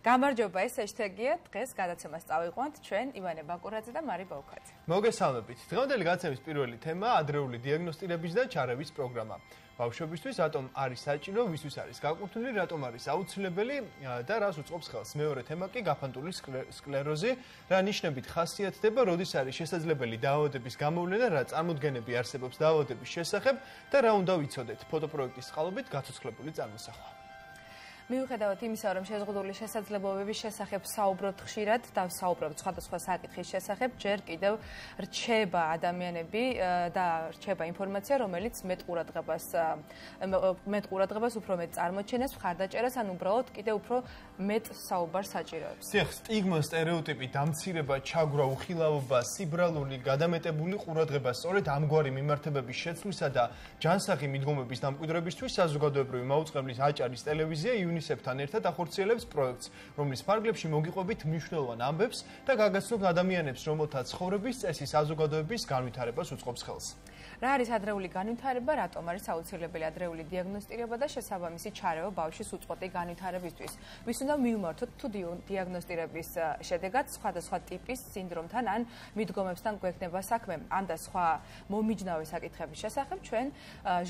გამარჯობა, ეს ჰეშტეგია. დღეს გადაცემას წავიყვანთ ჩვენ ივანე ბაკურაძე და მარი ბაუკაძე. მოგესალმებით. დღევანდელი გადაცემის პირველი თემა ადრეული დიაგნოსტირების და ჩარევის პროგრამა. ბავშვებისთვის რატომ არის საჭირო, ვისთვის არის გაკუთვნილი, რატომ არის აუცილებელი და რას უწყობს ხელს. მეორე თემა კი გაფანტული სკლეროზი, რა ნიშნებით ხასიათდება, როდის არის შესაძლებელი დაავადების გამოვლენა, რა წარმოდგენები არსებობს დაავადების შესახებ და რა უნდა ვიცოდეთ ფოტოპროექტის წყალობით გაცოცხლებული წარმოსახვა. მიუხედავად იმისა, რომ შეზღუდული შესაძლებლობების შესახებ საუბრობთ ხშირად და საუბრობთ სხვადასხვა საკითხის შესახებ, ჯერ კიდევ რჩება ადამიანები და რჩება ინფორმაცია, რომელიც მეტ ყურადღებას მეტ ყურადღებას უფრო მეტ წარმოჩენას, ხარდაჭერას, ან უბრალოდ კიდევ უფრო მეტ საუბარს საჭიროებს. დიახ, სტიგმა, სტერეოტიპი, დამცირება, ჩაგვრა, უხილავობა, სიბრალული, გადამეტებული ყურადღება, სწორედ ამგვარი მიმართებების შეცვლისა და ჯანსაღი მიდგომების დამკვიდრებისთვის საზოგადოებრივი მაუწყებლის აჭარის ტელევიზია იუნი იუნისეფთან ერთად ახორციელებს პროექტს, რომლის ფარგლებში მოგიყვებით მნიშვნელოვან ამბებს და გაგაცნობთ ადამიანებს, რომელთა ცხოვრების წესი საზოგადოების განვითარებას უწყობს ხელს. რა არის ადრეული განვითარება, რატომ არის აუცილებელი ადრეული დიაგნოსტირება და შესაბამისი ჩარევა ბავშვის უწყვეტი განვითარებისთვის. ვის უნდა მიუმართოთ თუ დიაგნოსტირების შედეგად სხვადასხვა ტიპის სინდრომთან ან მიდგომებთან გვექნება საქმე. ამ და სხვა მომიჯნავე საკითხების შესახებ ჩვენ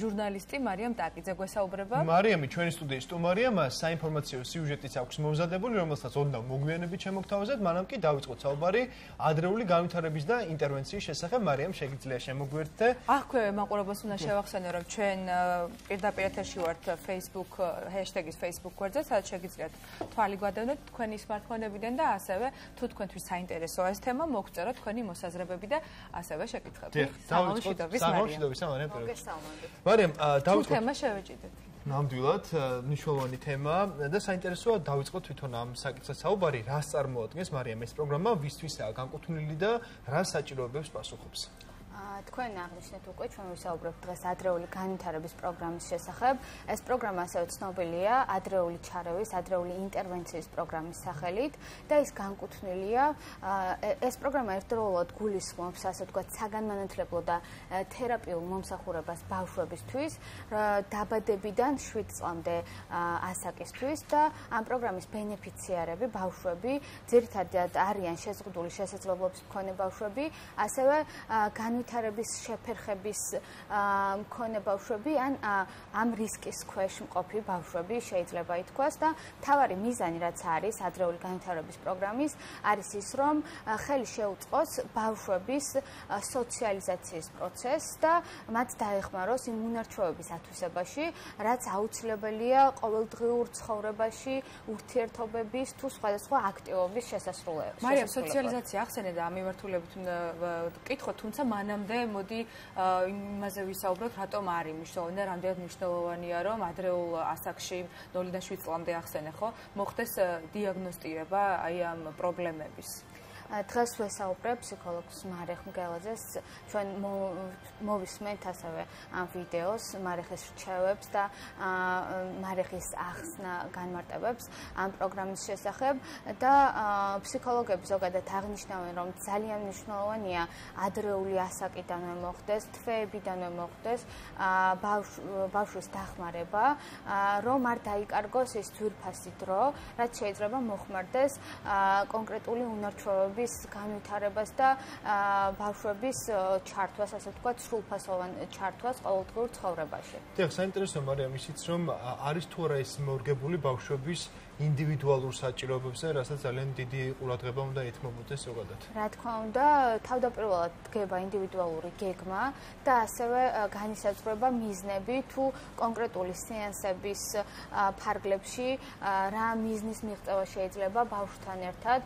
ჟურნალისტი მარიამ ტაკიძე გვესაუბრება. მარიამი ჩვენი სტუდიის სტუმარია, მას საინფორმაციო სიუჟეტიც აქვს მომზადებული, რომელსაც უნდა მოგვიანებით შემოგთავაზოთ, მანამ კი დავიწყოთ საუბარი ადრეული განვითარების და ინტერვენციის შესახებ. მარიამ, შეგიძლია შემოგვერთდე? აქვე მაყურებელს უნდა შევახსენო რომ ჩვენ პირდაპირ ეთერში ვართ Facebook ჰეშტეგის Facebook გვერდზე სადაც შეგიძლიათ თვალი გვადევნოთ თქვენი smartphone-ებიდან და ასევე თუ თქვენთვის საინტერესოა ეს თემა მოგწეროთ თქვენი მოსაზრებები და ასევე შეკითხები. დავიწყოთ სამშვიდობის ამან პერიოდში. მოგესალმებით. მარიამ, დავიწყოთ თემა შევეჭიდეთ. ნამდვილად მნიშვნელოვანი თემა და საინტერესოა დავიწყოთ თვითონ ამ საკითხზე საუბარი, რას წარმოადგენს მარიამ ეს პროგრამა, ვისთვისაა განკუთვნილი და რა საჭიროებებს პასუხობს. თქვენ აღნიშნეთ უკვე ჩვენ ვისაუბრებთ დღეს ადრეული განვითარების პროგრამის შესახებ. ეს პროგრამა ასევე ცნობილია ადრეული ჩარევის, ადრეული ინტერვენციის პროგრამის სახელით და ის განკუთვნილია ეს პროგრამა ერთდროულად გულისხმობს, ასე ვთქვათ, საგანმანათლებლო და თერაპიულ მომსახურებას ბავშვებისთვის, დაბადებიდან 7 წლამდე ასაკისთვის და ამ პროგრამის ბენეფიციარები ბავშვები ძირითადად არიან შეზღუდული შესაძლებლობების მქონე ბავშვები, ასევე განვითარების განვითარების შეფერხების მქონე ბავშვები ან ამ რისკის ქვეშ მყოფი ბავშვები შეიძლება ითქვას და თავარი მიზანი რაც არის ადრეული განვითარების პროგრამის არის ის რომ ხელი შეუწყოს ბავშვების სოციალიზაციის პროცესს და მათ დაეხმაროს იმ უნარჩვევების ათვისებაში რაც აუცილებელია ყოველდღიურ ცხოვრებაში ურთიერთობების თუ სხვადასხვა აქტივობის შესასრულებლად. მარიამ სოციალიზაცია ახსენე და ამ მიმართულებით ვკითხო თუმცა მანამ დღემდე მოდი იმაზე ვისაუბროთ, რატომ არის მნიშვნელოვანი და რამდენად მნიშვნელოვანია, რომ ადრეულ ასაკში 0-დან 7 წლამდე ახსენე, ხო, მოხდეს დიაგნოსტირება აი ამ პრობლემების. დღეს ვესაუბრებ ფსიქოლოგს მარეხ მგელაძეს ჩვენ მოვისმენთ ასევე ამ ვიდეოს მარეხის რჩევებს და მარეხის ახსნა განმარტებებს ამ პროგრამის შესახებ და ფსიქოლოგები ზოგადად აღნიშნავენ რომ ძალიან მნიშვნელოვანია ადრეული ასაკიდანვე მოხდეს თვეებიდანვე მოხდეს ბავშვის დახმარება რომ არ დაიკარგოს ეს ძვირფასი დრო რაც შეიძლება მოხმარდეს კონკრეტული უნარჩვევები ბავშვების განვითარებას და ბავშვების ჩართვას, ასე ვთქვათ, სრულფასოვან ჩართვას ყოველდღიურ ცხოვრებაში. დიახ, საინტერესო მარიამ ისიც რომ არის თუ არა ეს მორგებული ბავშვების ინდივიდუალურ საჭიროებებზე, რასაც ძალიან დიდი ყურადღება უნდა ეთმობოდეს ზოგადად. რა თქმა უნდა, თავდაპირველად დგება ინდივიდუალური გეგმა და ასევე განისაზღვრება მიზნები თუ კონკრეტული სეანსების ფარგლებში რა მიზნის მიღწევა შეიძლება ბავშვთან ერთად,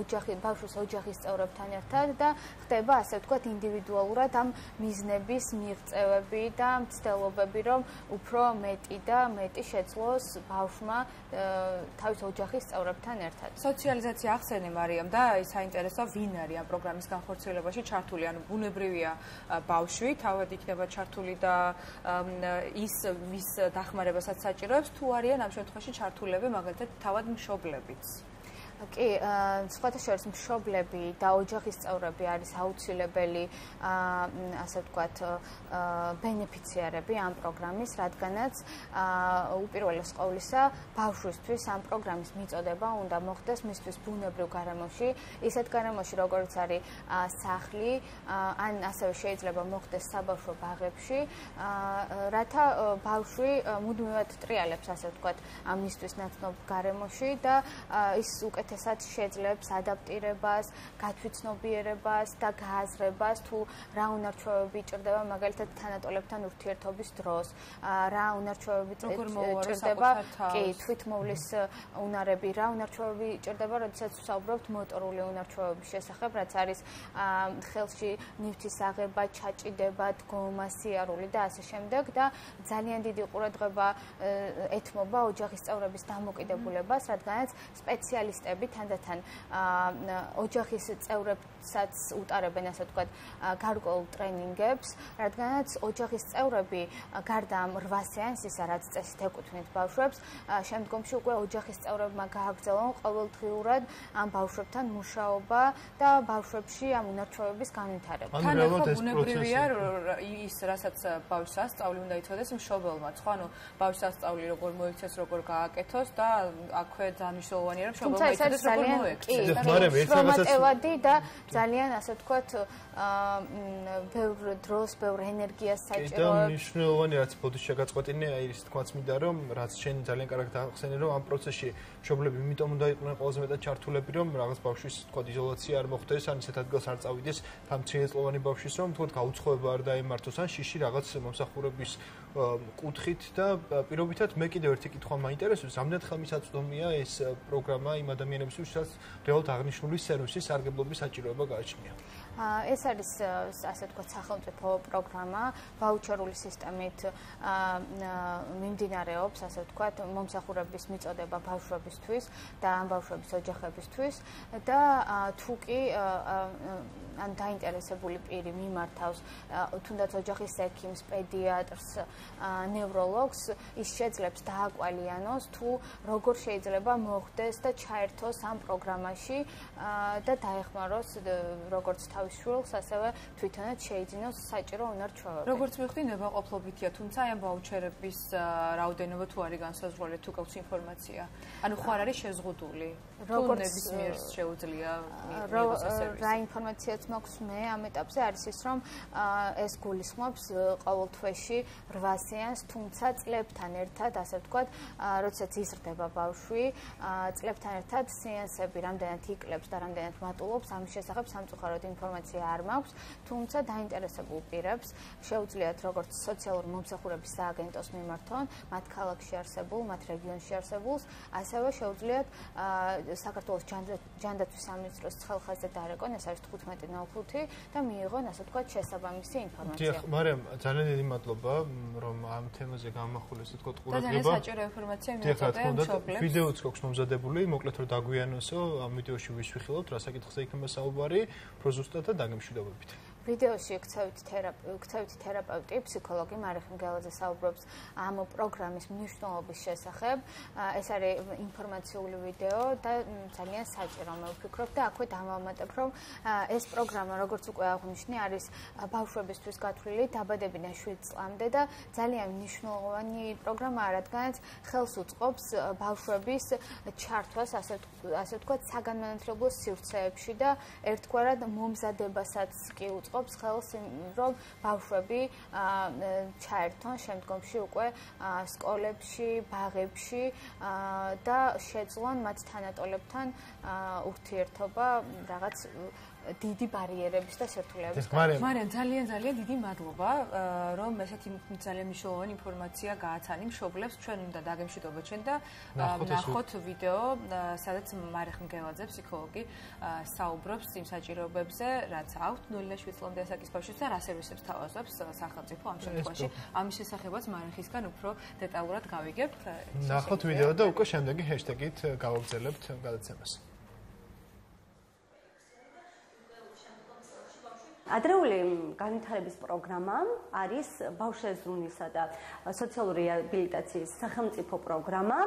ოჯახი ბავშვის ოჯახის წევრებთან ერთად და ხდება ასე ვთქვათ ინდივიდუალურად ამ მიზნების მიღწევები და მცდელობები, რომ უფრო მეტი და მეტი შეძლოს ბავშვმა თავის ოჯახის წევრებთან ერთად. სოციალიზაცია ახსენე მარიამ და აი საინტერესო ვინ არის ამ პროგრამის განხორციელებაში ჩართული? ანუ ბუნებრივია ბავშვი, თავად იქნება ჩართული და ის ვის დახმარებასაც საჭიროებს თუ არიან ამ შემთხვევაში ჩართულები მაგალითად თავად მშობლებიც? კი, სხვათა შორის მშობლები და ოჯახის წევრები არის აუცილებელი ასე ვთქვათ ბენეფიციარები ამ პროგრამის, რადგანაც უპირველეს ყოვლისა ბავშვისთვის ამ პროგრამის მიწოდება უნდა მოხდეს მისთვის ბუნებრივ გარემოში, ისეთ გარემოში, როგორც არის სახლი, ან ასევე შეიძლება მოხდეს საბავშვო ბაღებში, რათა ბავშვი მუდმივად ტრიალებს ასე ვთქვათ ამისთვის ნაცნობ გარემოში და ის უკეთ საუკეთესად შეძლებს ადაპტირებას, გათვითცნობიერებას და გააზრებას თუ რა უნარჩვევები ჭირდება მაგალითად თანატოლებთან ურთიერთობის დროს, რა უნარჩვევები ჭირდება, კი, თვითმოვლის უნარები, რა უნარჩვევები ჭირდება, როდესაც ვსაუბრობთ მოტორული უნარჩვევების შესახებ, რაც არის ხელში ნივთის აღება, ჩაჭიდება, დგომა, სიარული და ასე შემდეგ და ძალიან დიდი ყურადღება ეთმობა ოჯახის წევრების დამოკიდებულებას, რადგანაც სპეციალისტები წევრები თანდათან ოჯახის წევრებსაც utaraben ასე ვთქვათ გარკვეულ ტრენინგებს, რადგანაც ოჯახის წევრები გარდა ამ 8 სეანსისა, რაც წესით ეკუთვნით ბავშვებს, შემდგომში უკვე ოჯახის წევრებმა გააგრძელონ ყოველდღიურად ამ ბავშვებთან მუშაობა და ბავშვებში ამ უნარჩვევების განვითარება. თან ახლა ბუნებრივია ის, რასაც ბავშვს ასწავლი უნდა იცოდეს მშობელმა, ხო, ანუ ბავშვს ასწავლი როგორ მოიქცეს, როგორ გააკეთოს და აქვე დანიშნულოვანია რომ მშობელმა არის ძალიან კი პრომოტევადი და ძალიან ასე ვთქვათ ბევრ დროს ბევრ ენერგიას საჭიროებს და მნიშვნელოვანი რაც ბოდიშ შეგაწყვეტინე აი ის თქვაც მინდა რომ რაც შენ ძალიან კარგად ახსენე რომ ამ პროცესში მშობლები იმიტომ უნდა იყვნენ ყველაზე მეტად ჩართულები რომ რაღაც ბავშვის თქო იზოლაცია არ მოხდეს ან ისეთ ადგილს არ წავიდეს თამცინეწლოვანი ბავშვის რომ თქო გაუცხოება არ დაემართოს ან შიში რაღაც მომსახურების კუთხით და პირობითად მე კიდევ ერთი კითხვა მაინტერესებს. რამდენად ხელმისაწვდომია ეს პროგრამა იმ ადამიანებს ვისაც რეალურად აღნიშნული სერვისის სარგებლობის საჭიროება გააჩნია? ეს არის ასე ვთქვათ სახელმწიფო პროგრამა. ვაუჩერული სისტემით მიმდინარეობს ასე ვთქვათ მომსახურების მიწოდება ბავშვებისთვის და ამ ბავშვების ოჯახებისთვის და თუ კი ან დაინტერესებული პირი მიმართავს თუნდაც ოჯახის ექიმს, პედიატრს, ნევროლოგს, ის შეძლებს დააკვალიანოს თუ როგორ შეიძლება მოხდეს და ჩაერთოს ამ პროგრამაში და დაეხმაროს როგორც თავის შვილს, ასევე თვითონაც შეიძინოს საჭირო უნარჩვევები. როგორც მიხდი, ნებაყოფლობითია, თუმცა აი ამ ვაუჩერების რაოდენობა თუ არის განსაზღვრული, თუ გაქვს ინფორმაცია. ანუ ხო არ არის შეზღუდული? როგორც ნებისმიერ შეუძლია მიიღოს ეს სერვისი. რა ინფორმაციაც მაქვს მე ამ ეტაპზე არის ის რომ ეს გულისხმობს ყოველ თვეში 8 სეანს თუმცა წლებთან ერთად ასე ვთქვათ როდესაც იზრდება ბავშვი წლებთან ერთად სეანსები რამდენად იკლებს და რამდენად მატულობს ამის შესახებ სამწუხაროდ ინფორმაცია არ მაქვს თუმცა დაინტერესებულ პირებს შეუძლიათ როგორც სოციალური მომსახურების სააგენტოს მიმართონ მათ ქალაქში არსებულ მათ რეგიონში არსებულს ასევე შეუძლიათ საქართველოს ჯანდაცვის სამინისტროს ხელხაზე დარეკონ ეს არის 15.05 და მიიღონ ასე ვთქვათ შესაბამისი ინფორმაცია. დიახ, მარიამ, ძალიან დიდი მადლობა რომ ამ თემაზე გამახვილეს თქო ყურადღება. და ძალიან საჭირო ინფორმაცია მიიღეთ მშობლებს. ვიდეოც გვაქვს მომზადებული, მოკლედ რომ დაგვიანოსო ამ ვიდეოში ვისვიხილოთ რა საკითხზე იქნება საუბარი, უფრო ზუსტად და დაგემშვიდობებით. ვიდეოში ექცევით თერაპევტი, ექცევით თერაპევტი, ფსიქოლოგი მარიხ მგელაძე საუბრობს ამ პროგრამის მნიშვნელობის შესახებ. ეს არის ინფორმაციული ვიდეო და ძალიან საჭირო მე ვფიქრობ და აქვე დავამატებ, რომ ეს პროგრამა, როგორც უკვე აღნიშნე, არის ბავშვებისთვის გათვლილი დაბადებიდან 7 წლამდე და ძალიან მნიშვნელოვანი პროგრამაა, რადგანაც ხელს უწყობს ბავშვების ჩართვას, ასე ასე ვთქვათ, საგანმანათლებლო სივრცეებში და ერთგვარად მომზადებასაც კი უწყობს უწყობს ხელს რომ ბავშვები ჩაერთონ შემდგომში უკვე სკოლებში, ბაღებში და შეძლონ მათ თანატოლებთან ურთიერთობა რაღაც დიდი ბარიერების და სირთულეების გარშემო. მარიან, ძალიან ძალიან დიდი მადლობა, რომ ესეთი ძალიან მნიშვნელოვანი ინფორმაცია გააცანი მშობლებს. ჩვენ უნდა დაგემშვიდობოთ ჩვენ და ნახოთ ვიდეო, სადაც მარიხ მგელაძე, ფსიქოლოგი, საუბრობს იმ საჭიროებებზე, რაც აქვთ 0-7 წლამდე ასაკის ბავშვებს და რა სერვისებს თავაზობს სახელმწიფო ამ შემთხვევაში. ამის შესახებაც მარიხისგან უფრო დეტალურად გავიგებთ. ნახოთ ვიდეო და უკვე შემდეგი ჰეშტეგით გავაგზავნებთ გადაცემას. ადრეული განვითარების პროგრამა არის ბავშვებისა და სოციალური რეაბილიტაციის სახელმწიფო პროგრამა,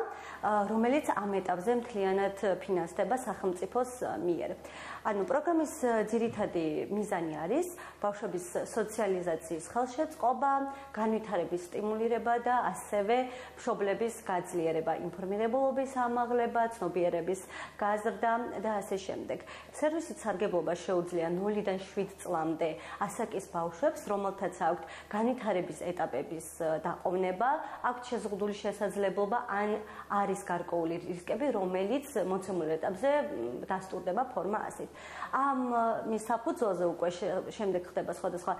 რომელიც ამ ეტაპზე მთლიანად ფინანსდება სახელმწიფოს მიერ. ანუ პროგრამის ძირითადი მიზანი არის ბავშვების სოციალიზაციის ხელშეწყობა, განვითარების სტიმულირება და ასევე მშობლების გაძლიერება, ინფორმირებულობის ამაღლება, ცნობიერების გაზრდა და ასე შემდეგ. სერვისით სარგებლობა შეუძლია 0-დან 7 წლამდე ასაკის ბავშვებს, რომელთაც აქვთ განვითარების ეტაპების დაყოვნება, აქვთ შეზღუდული შესაძლებლობა ან არის გარკვეული რისკები, რომელიც მოცემულ ეტაპზე დასტურდება ფორმა ასეთ. ამ მის საფუძველზე უკვე შემდეგ ხდება სხვადასხვა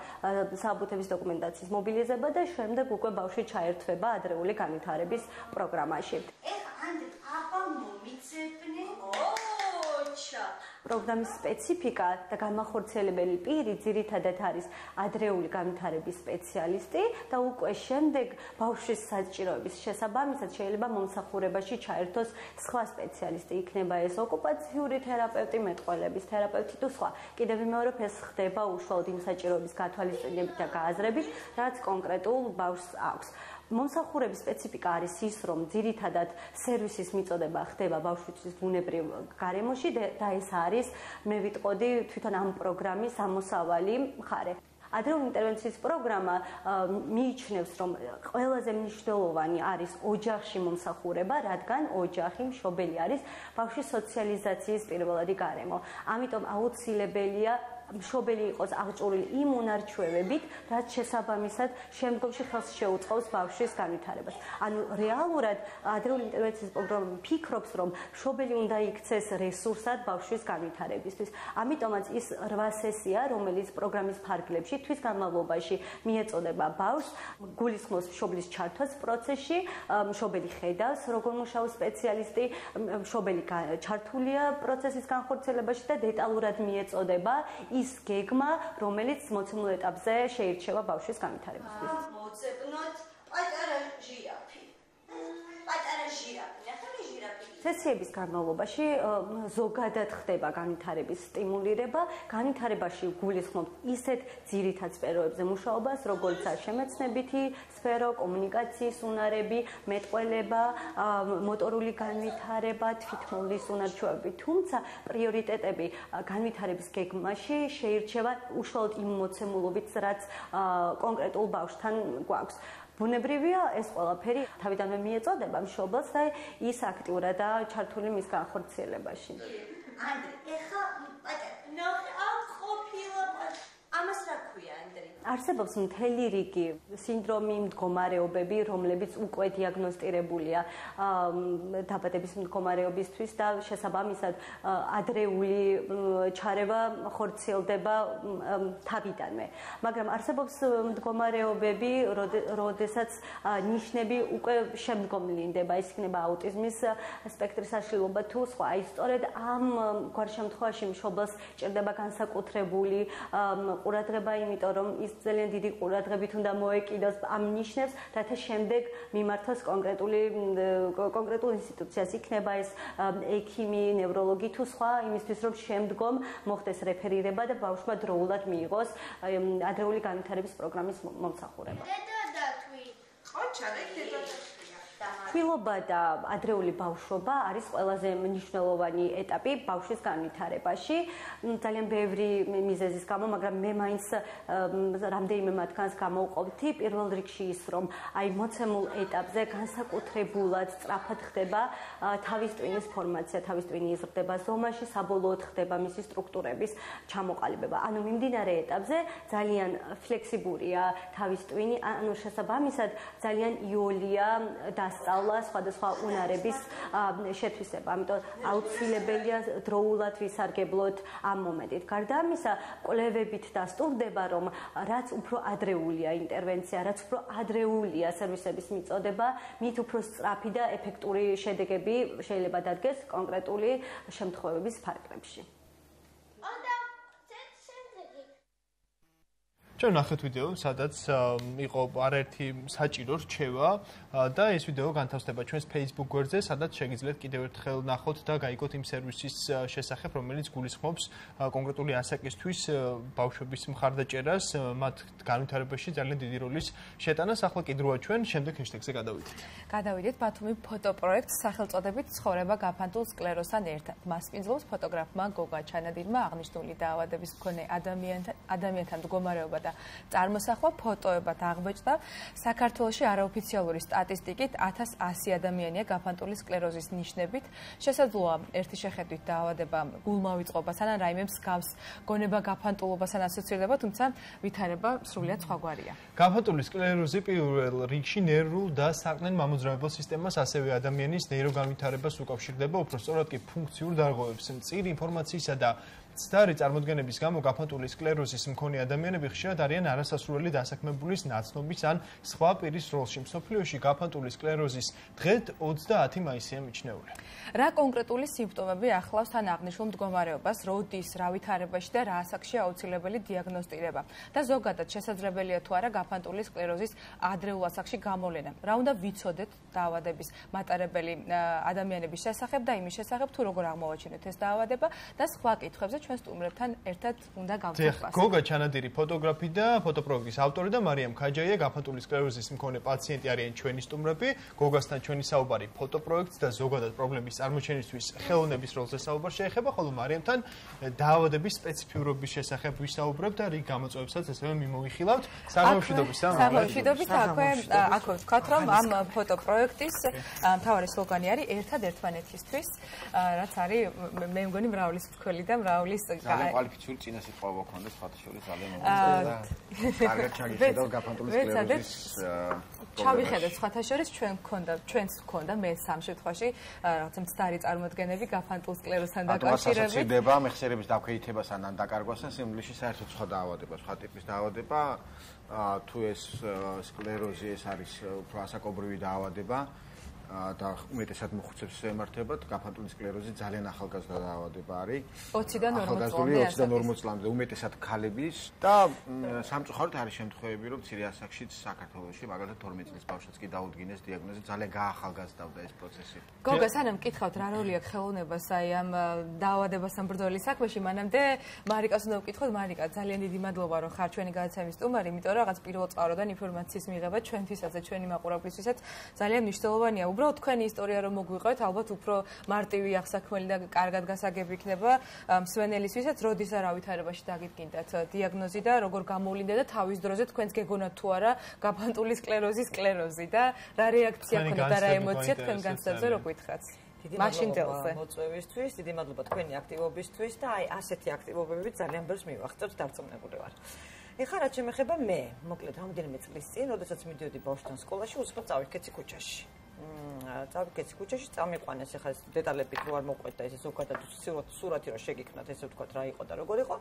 საბუთების დოკუმენტაციის მობილიზება და შემდეგ უკვე ბავშვი ჩაერთვება ადრეული განვითარების პროგრამაში. ეხ ანდრე, აბა მომიწებნე? ოჩა პროგრამის სპეციფიკა და განმახორციელებელი პირი ძირითადად არის ადრეული განვითარების სპეციალისტი და უკვე შემდეგ ბავშვის საჭიროების შესაბამისად შეიძლება მომსახურებაში ჩაერთოს სხვა სპეციალისტი, იქნება ეს ოკუპაციური თერაპევტი, მეტყველების თერაპევტი თუ სხვა. კიდევ ვიმეორებ ეს ხდება უშუალოდ იმ საჭიროების გათვალისწინებით და გააზრებით, რაც კონკრეტულ ბავშვს აქვს. მომსახურების სპეციფიკა არის ის, რომ ძირითადად სერვისის მიწოდება ხდება ბავშვის ბუნებრივ გარემოში და ეს არის მე ვიტყოდი თვითონ ამ პროგრამის ამოსავალი მხარე. ადრეული ინტერვენციის პროგრამა მიიჩნევს, რომ ყველაზე მნიშვნელოვანი არის ოჯახში მომსახურება, რადგან ოჯახი მშობელი არის ბავშვის სოციალიზაციის პირველადი გარემო. ამიტომ აუცილებელია მშობელი იყოს აღჭურვილი იმ უნარჩვევებით, რაც შესაბამისად შემდგომში ხელს შეუწყობს ბავშვის განვითარებას. ანუ რეალურად ადრეული ინტერვენციის პროგრამა ფიქრობს, რომ მშობელი უნდა იქცეს რესურსად ბავშვის განვითარებისთვის. ამიტომაც ის 8 სესია, რომელიც პროგრამის ფარგლებში თვის განმავლობაში მიეწოდება ბავშვს, გულისხმობს მშობლის ჩართვას პროცესში, მშობელი ხედავს, როგორ მუშაობს სპეციალისტი, მშობელი ჩართულია პროცესის განხორციელებაში და დეტალურად მიეწოდება ის გეგმა, რომელიც მოცემულ ეტაპზე შეირჩევა ბავშვის განვითარებისთვის. მოწებნოთ პატარა ჟირაფი. სესიების განმავლობაში ზოგადად ხდება განვითარების სტიმულირება, განვითარებაში გულისხმობთ ისეთ ძირითად სფეროებზე მუშაობას, როგორიცაა შემეცნებითი სფერო, კომუნიკაციის უნარები, მეტყველება, მოტორული განვითარება, თვითმოვლის უნარჩვევები, თუმცა პრიორიტეტები განვითარების გეგმაში შეირჩევა უშუალოდ იმ მოცემულობით, რაც კონკრეტულ ბავშვთან გვაქვს. ბუნებრივია ეს ყველაფერი თავიდანვე მიეწოდება მშობელს და ის აქტიურადაა ჩართული მის განხორციელებაში. ანდრე, ეხა პატარა, ნო, აქ ყოფილა ამას რა ქვია ანდრე? არსებობს მთელი რიგი სინდრომი, მდგომარეობები, რომლებიც უკვე დიაგნოსტირებულია დაბადების მდგომარეობისთვის და შესაბამისად ადრეული ჩარევა ხორციელდება თავიდანვე. მაგრამ არსებობს მდგომარეობები, როდესაც ნიშნები უკვე შემდგომლინდება, ის იქნება აუტიზმის სპექტრის აშლილობა თუ სხვა. აი სწორედ ამ გვარ შემთხვევაში მშობელს ჭირდება განსაკუთრებული ყურადღება, იმიტომ რომ ის ძალიან დიდი ყურადღებით უნდა მოეკიდოს ამ ნიშნებს, რათა შემდეგ მიმართოს კონკრეტული კონკრეტულ ინსტიტუციას, იქნება ეს ექიმი, ნევროლოგი თუ სხვა, იმისთვის რომ შემდგომ მოხდეს რეფერირება და ბავშვმა დროულად მიიღოს ადრეული განვითარების პროგრამის მომსახურება. დედა და თვი. ხო, ჩადე დედა და თბილობა და ადრეული ბავშვობა არის ყველაზე მნიშვნელოვანი ეტაპი ბავშვის განვითარებაში. ძალიან ბევრი მიზეზის გამო, მაგრამ მე მაინც რამდენიმე მათგანს გამოვყოფთი. პირველ რიგში ის, რომ აი მოცემულ ეტაპზე განსაკუთრებულად სწრაფად ხდება თავის ტვინის ფორმაცია, თავის ტვინი იზრდება ზომაში, საბოლოოდ ხდება მისი სტრუქტურების ჩამოყალიბება. ანუ მიმდინარე ეტაპზე ძალიან ფლექსიბურია თავის ტვინი, ანუ შესაბამისად ძალიან იოლია დასწავლა სწავლა სხვადასხვა უნარების შეთვისება. ამიტომ აუცილებელია დროულად ვისარგებლოთ ამ მომენტით. გარდა ამისა, კვლევებით დასტურდება, რომ რაც უფრო ადრეულია ინტერვენცია, რაც უფრო ადრეულია სერვისების მიწოდება, მით უფრო სწრაფი და ეფექტური შედეგები შეიძლება დადგეს კონკრეტული შემთხვევების ფარგლებში. ჩვენ ნახეთ ვიდეო, სადაც იყო არაერთი საჭირო რჩევა და ეს ვიდეო განთავსდება ჩვენს Facebook გვერდზე, სადაც შეგიძლიათ კიდევ ერთხელ ნახოთ და გაიგოთ იმ სერვისის შესახებ, რომელიც გულისხმობს კონკრეტული ასაკისთვის ბავშვების მხარდაჭერას, მათ განვითარებაში ძალიან დიდი როლის შეტანას. ახლა კიდროა ჩვენ შემდეგ ჰეშტეგზე გადავიდეთ. გადავიდეთ ბათუმი ფოტოპროექტს სახელწოდებით ცხოვრება გაფანტულ სკლეროსთან ერთად. მას პინძლობს ფოტოგრაფმა გოგა ჩანადილმა აღნიშნული დაავადების მქონე ადამიანთან ადამიანთან მდგომარეობა და წარმოსახვა ფოტოებად აღბეჭდა. საქართველოში არაოფიციალური სტატისტიკით 1100 ადამიანია გაფანტული სკლეროზის ნიშნებით. შესაძლოა ერთი შეხედვით დაავადება გულმავიწყობასთან ან რაიმე მსგავს გონება გაფანტულობასთან ასოცირდება, თუმცა ვითარება სრულიად სხვაგვარია. გაფანტული სკლეროზი პირველ რიგში ნერვულ და საყრდენ მამოძრავებელ სისტემას, ასევე ადამიანის ნეიროგავითარებას უკავშირდება, უფრო სწორად კი ფუნქციურ დარღვევებს, მწირი ინფორმაციისა და ცდარი წარმოდგენების გამო გაფანტული სკლეროზის მქონე ადამიანები ხშირად არიან არასასურველი დასაქმებულის ნაცნობის ან სხვა პირის როლში. მსოფლიოში გაფანტული სკლეროზის დღედ 30 მაისია მიჩნეული. რა კონკრეტული სიმპტომები ახლავს თან აღნიშნულ მდგომარეობას, როდის, რა ვითარებაში და რა ასაკში აუცილებელი დიაგნოსტირება და ზოგადად შესაძლებელია თუ არა გაფანტული სკლეროზის ადრეულ ასაკში გამოვლენა. რა უნდა ვიცოდეთ დაავადების მატარებელი ადამიანების შესახებ და იმის შესახებ თუ როგორ აღმოვაჩინოთ ეს დაავადება და სხვა კითხვებზე ჩვენ სტუმრებთან ერთად უნდა გავხსნათ. გოგა ჩანადირი ფოტოგრაფი და ფოტოპროექტის ავტორი და მარიამ ქაჯაია გაფანტული სკლეროზის მქონე პაციენტი არიან ჩვენი სტუმრები. გოგასთან ჩვენი საუბარი ფოტოპროექტს და ზოგადად პრობლემის წარმოჩენისთვის ხელოვნების როლზე საუბარ შეეხება, ხოლო მარიამთან დაავადების სპეციფიურობის შესახებ ვისაუბრებთ და რიგ გამოწვევებსაც ესევე მიმოვიხილავთ. საღამოშიდობის და საღამოშიდობის აქვე აქვე ვთქვათ რომ ამ ფოტოპროექტის მთავარი სლოგანი არის ერთად ერთმანეთისთვის, რაც არის მე მგონი მრავლის თქველი და მრავლის ის ძალიან კვალიფიციური წინასწარ გვქონდა სხვათა შორის ძალიან მომწონდა. კარგად ჩაგიხედავ გაფანტული სკლეროზის ჩავიხედეთ სხვათა შორის ჩვენ გქონდა ჩვენს გქონდა მე სამ შემთხვევაში რაღაცა მცდარი წარმოადგენები გაფანტულ სკლეროზთან დაკავშირებით. ასოცირდება მეხსიერების დაქვეითებასთან ან დაკარგვასთან სიმბლში საერთოდ სხვა დაავადება, სხვა ტიპის დაავადება. თუ ეს სკლეროზი ეს არის უფრო ასაკობრივი დაავადება, და უმეტესად მოხუცებს ემართებათ. გაფანტული სკლეროზი ძალიან ახალგაზრდა დაავადება არის. 20-დან 40 წლამდე 20-დან 40 წლამდე უმეტესად ქალების და სამწუხაროდ არის შემთხვევები რომ ცირე ასაკშიც საქართველოში მაგალითად 12 წლის ბავშვს კი დაუდგინეს დიაგნოზი ძალიან გაახალგაზრდავდა ეს პროცესი. გოგა სანამ მკითხავთ რა როლი აქვს ხელოვნებას აი ამ დაავადებასთან ბრძოლის საქმეში? მანამდე მარიკას უნდა ვკითხოთ. მარიკა ძალიან დიდი მადლობა რომ ხარ ჩვენი გადაცემის სტუმარი იმიტომ რომ რაღაც პირველ წყაროდან ინფორმაციის მიღება ჩვენთვისაც და ჩვენი მაყურებლისთვისაც ძალიან მნიშვნელოვანია უბრალოდ თქვენი ისტორია რომ მოგვიყვეთ, ალბათ უფრო მარტივი აღსაქმელი და კარგად გასაგები იქნება მსვენელისთვისაც, როდის არა ვითარებაში დაგიდგინდათ დიაგნოზი და როგორ გამოვლინდა და თავის დროზე თქვენს გეგონათ თუ არა გაფანტული სკლეროზის სკლეროზი და რა რეაქცია ქონდა და რა ემოცია თქვენ განსაცდელზე რო გითხათ. დიდი მადლობა მოწვევისთვის, დიდი მადლობა თქვენი აქტივობისთვის და აი ასეთი აქტივობები ძალიან ბევრს მივახწევთ დარწმუნებული ვარ. ეხლა რაც შემეხება მე, მოკლედ რამდენიმე წლის წინ, როდესაც მიდიოდი ბავშვთან სკოლაში, უცხო წავიქეცი ქუჩაში. წავიქეცი ქუჩაში წამიყვანეს ახლა დეტალებით რო არ მოყვეთ და ესე ზოგადად სურათი რო შეგიქნათ ესე ვთქვათ რა იყო და როგორ იყო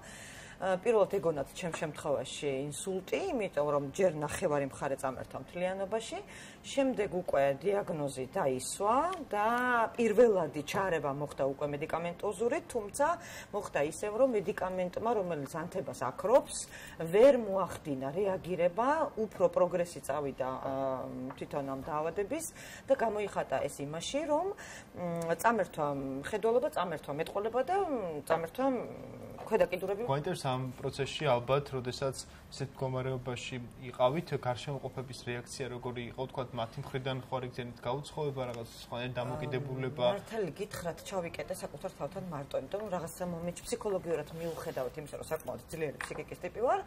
პირველად ეგონათ ჩემ შემთხვევაში ინსულტი, იმიტომ რომ ჯერ ნახევარი მხარე წამერთა მთლიანობაში, შემდეგ უკვე დიაგნოზი დაისვა და პირველადი ჩარება მოხდა უკვე მედიკამენტოზური, თუმცა მოხდა ისევ რომ მედიკამენტმა, რომელიც ანთებას აკრობს, ვერ მოახდინა რეაგირება, უფრო პროგრესი წავიდა თვითონ ამ დაავადების და გამოიხატა ეს იმაში, რომ წამერთა ხედველობა, წამერთა მეტყოლება და წამერთა ქვედა კიდურები გვაინტერესებს ამ პროცესში ალბათ, როდესაც ესეთ მდგომარეობაში იყავით, გარშემოყოფების რეაქცია როგორი იყო, თქვა მათი მხრიდან ხო არ იგზენით გაუცხოება, რაღაც სხვანაირ დამოკიდებულება. მართალი გითხრათ, ჩავიკეტე საკუთარ თავთან მარტო, იმიტომ რომ რაღაცა მომენტში ფსიქოლოგიურად მიუხედავთ იმისა, რომ საკმაოდ ძლიერი ფსიქიკის ტიპი ვარ,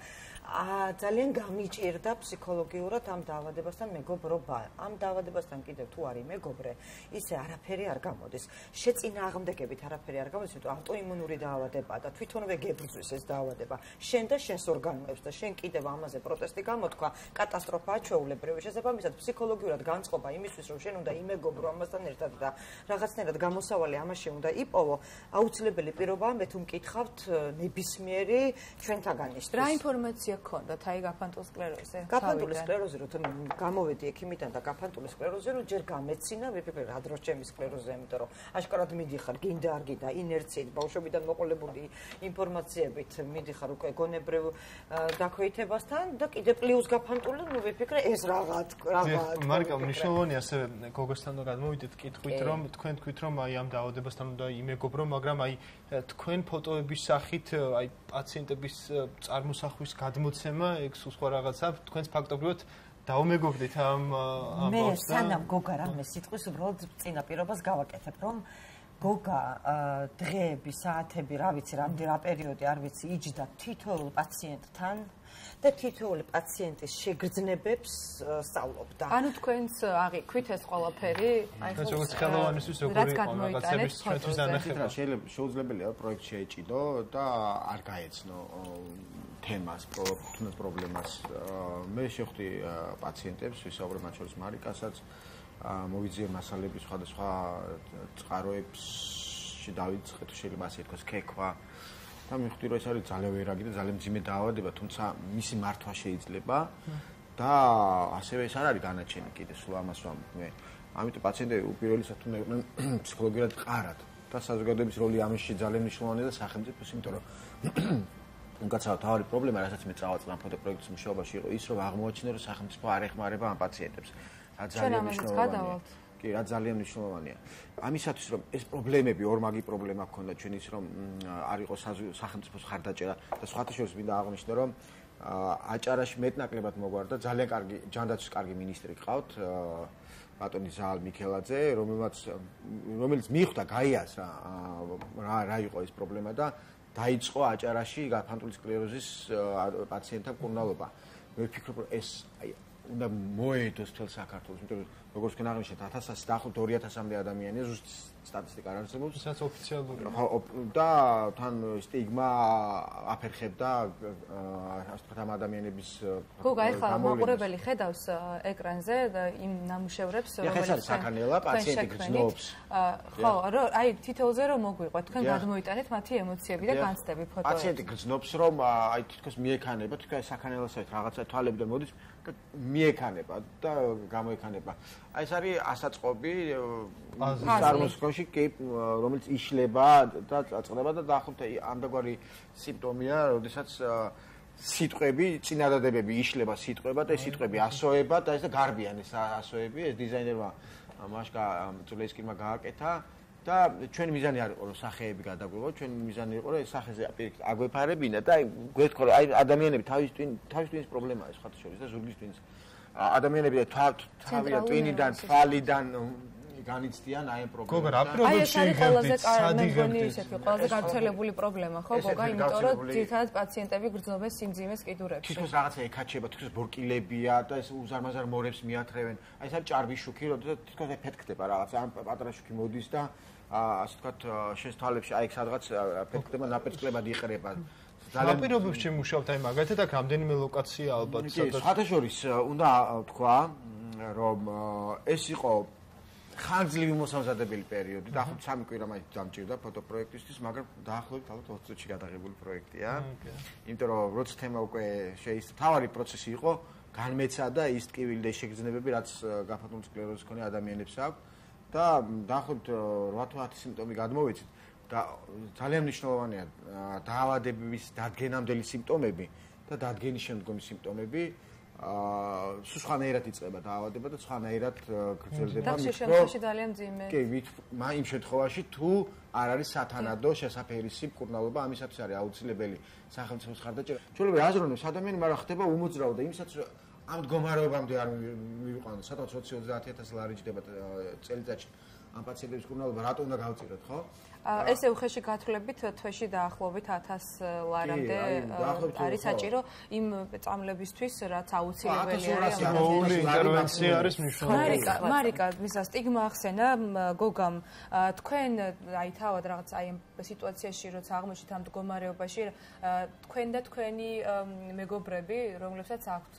აა ძალიან გამიჭირდა ფსიქოლოგიურად ამ დაავადებასთან მეგობრობა. ამ დაავადებასთან კიდევ თუ არ იმეგობრე, ისე არაფერი არ გამოდის. შეწინააღმდეგებით არაფერი არ გამოდის, იმიტომ რომ ავტოიმუნური დაავადებაა და თვითონ თვითონვე გებრძვის ეს დაავადება. შენ და შენს ორგანოებს და შენ კიდევ ამაზე პროტესტი გამოთქვა, კატასტროფაა ჩვეულებრივი. შესაბამისად, ფსიქოლოგიურად განწყობა იმისთვის, რომ შენ უნდა იმეგობრო ამასთან ერთად და რაღაცნაირად გამოსავალი ამაში უნდა იპოვო, აუცილებელი პირობაა მე თუ მკითხავთ ნებისმიერი ჩვენთაგანისთვის. რა ინფორმაცია გქონდათ აი გაფანტულ სკლეროზე? გაფანტული სკლეროზე რომ გამოვედი ექიმიდან და გაფანტული სკლეროზე რომ ჯერ გამეცინა, ვიფიქრე რა დრო ჩემი სკლეროზე, იმიტომ რომ აშკარად მიდიხარ, გინდა არ გინდა, ინერციით, ბავშვობიდან მოყოლებული იმ ინფორმაციებით მიდიხარ უკვე გონებრივ დაქვეითებასთან და კიდე პლუს გაფანტული, ნუ ვიფიქრე ეს რაღაც რაღაც. მარკა მნიშვნელოვანი ასევე გოგოსთან გადმოვიდეთ კითხვით რომ თქვენ თქვით რომ აი ამ დაავადებასთან უნდა იმეგობრო, მაგრამ აი თქვენ ფოტოების სახით აი პაციენტების წარმოსახვის გადმოცემა ეგ სხვა რაღაცა თქვენს ფაქტობრივად დაუმეგობრდით ამ და მე სანამ გოგა რამე სიტყვის უბრალოდ წინაპირობას გავაკეთებ რომ გოგა დღეები, საათები, რა ვიცი, რამდენი რა პერიოდი არ ვიცი, იჯდა თითოეულ პაციენტთან და თითოეული პაციენტის შეგრძნებებს სწავლობდა. ანუ თქვენს აღიქვით ეს ყველაფერი? აი ეს როგორც ხელოვანისთვის როგორი იყო რაღაცების ჩვენთვის დანახება. შეიძლება შეუძლებელია პროექტ შეეჭიდო და არ გაეცნო თემას, პრობლემას. მე შეხვდი პაციენტებს, ვისაუბრე მათ შორის მარიკასაც, მოვიძიე მასალები სხვადასხვა წყაროებში დავიწყე თუ შეიძლება ასე ითქვას ქექვა. და მივხვდი რომ ეს არის ძალიან ვერაგი და ძალიან მძიმე დაავადება თუმცა მისი მართვა შეიძლება. და ასევე ეს არ არის განაჩენი კიდე სულ ამას ვამბობ მე. ამიტომ პაციენტები უპირველესად უნდა ფსიქოლოგიურად ყარად. და საზოგადოების როლი ამაში ძალიან მნიშვნელოვანია და სახელმწიფოს იმიტომ რომ უკაცრავად თავი პრობლემა რასაც მე წავაწყდა ფოტო პროექტის მუშაობაში იყო ის რომ აღმოაჩინე რომ სახელმწიფო არ ეხმარება ამ პაციენტებს რა ძალიან მნიშვნელოვანია. კი, რა ძალიან მნიშვნელოვანია. ამისათვის რომ ეს პრობლემები ორმაგი პრობლემა გქონდა ჩვენ ის რომ არ იყოს სახელმწიფოს ხარდაჭერა და სხვათა შორის მინდა აღნიშნო რომ აჭარაში მეტნაკლებად მოგვარდა ძალიან კარგი ჯანდაცვის კარგი ministri ყავთ ბატონი ზალ მიქელაძე რომელმაც რომელიც მიხვდა გაიას რა რა იყო ეს პრობლემა და დაიწყო აჭარაში გაფანტული სკლეროზის პაციენტთა მკურნალობა მე ვფიქრობ რომ ეს აი უნდა მოედოს თელ საქართველოს, იმიტომ რომ როგორც თქვენ აღნიშნეთ 1000-ს დაახლოებით 2000-მდე ადამიანია ზუსტ სტატისტიკა არ არსებობს, სადაც ოფიციალური. ხო, და თან სტიგმა აფერხებდა ასე ვთქვათ ამ ადამიანების გოგა ეხლა მაყურებელი ხედავს ეკრანზე იმ ნამუშევრებს რომელიც ეს არის საქანელა პაციენტი გრძნობს. ხო, რომ აი თითოეულზე რომ მოგვიყვეთ, თქვენ გადმოიტანეთ მათი ემოციები და განცდები ფოტოები. პაციენტი გრძნობს რომ აი თითქოს მიექანება, თქო ეს საქანელასაც რაღაცა თვალებიდან მოდის და მიექანება და გამოექანება. აი ეს არის ასაწყობი წარმოსკოში კი რომელიც იშლება და წაწყდება და დაახლოებით ამდაგვარი სიმპტომია, როდესაც სიტყვები, წინადადებები იშლება სიტყვება და ეს სიტყვები ასოება და ეს და გარბიან ეს ასოები, ეს დიზაინერმა მაშკა წულეისკირმა გააკეთა და ჩვენი მიზანი არ იყო რომ სახეები გადაგვიღო, ჩვენი მიზანი იყო რომ ეს სახეზე აგვეფარებინა და აი გვეთქო რომ აი ადამიანები თავის ტვინ თავის ტვინის პრობლემაა ეს ხათი შორის და ზურგის ტვინის ადამიანები და თავია ტვინიდან, თვალიდან განიცდიან აი ამ პრობლემას. გოგა, რა პრობლემა შეიძლება სადი გონი ისეთი ყველაზე გავრცელებული პრობლემა ხო გოგა, იმიტომ რომ ძირთადად პაციენტები გრძნობენ სიმძიმეს კიდურებში. თვითონ რაღაცა ეკაჩება, თვითონ ბორკილებია და ეს უზარმაზარ მორებს მიათრევენ. აი ეს არის ჭარბი შუქი, როდესაც თვითონ ეფექტდება რაღაცა ამ პატარა შუქი მოდის და ასე ვთქვათ შენს თვალებში აი სადღაც ეფექტება ნაპერწკლებად იყრება. ძალიან პირობებს შემუშავთ აი მაგათი და რამდენიმე ლოკაცია ალბათ სადაც საერთაშორის უნდა თქვა რომ ეს იყო ხანძლივი მოსამზადებელი პერიოდი. და ახლა სამი კვირა მაინც დამჭირდა ფოტო პროექტისთვის მაგრამ დაახლოებით ალბათ 20 წუთში გადაღებული პროექტია. იმიტომ რომ როც თემა უკვე შეის თავარი პროცესი იყო განმეცადა ის ტკივილი და შეგრძნებები რაც გაფართოებული სკლეროზის მქონე ადამიანებს აქვს. და დაახლოებით 8-10 სიმპტომი გადმოვეცით და ძალიან მნიშვნელოვანია დაავადების დადგენამდელი სიმპტომები და დადგენის შემდგომი სიმპტომები აა სხვანაირად იწება დაავადება და სხვანაირად გრძელდება მით რომ შემთხვევაში ძალიან ძიმე. კი, მით იმ შემთხვევაში თუ არ არის სათანადო შესაფერისი მკურნალობა, ამისათვის არის აუცილებელი სახელმწიფოს ხარდაჭერა. შეიძლება აზროვნოს ადამიანი, მაგრამ ხდება უმოძრავ და იმისაც ამ მდგომარეობამდე არ მივიყვანო, სადაც 20-30000 ლარი ჯდება წელიწადში ამ პაციენტების მკურნალობა, რატო უნდა გავწიროთ, ხო? ესე უხეში გათვლებით თვეში დაახლოებით 1000 ლარამდე არის საჭირო იმ წამლებისთვის რაც აუცილებელია არის. ინტერვენცია არის მნიშვნელოვანი. მარიკა მარიკა ვისა სტიგმა ახსენა გოგამ. თქვენ აი თავად რაღაც აი ამ სიტუაციაში როცა აღმოჩნდით ამ მდგომარეობაში თქვენ და თქვენი მეგობრები რომლებსაც აქვთ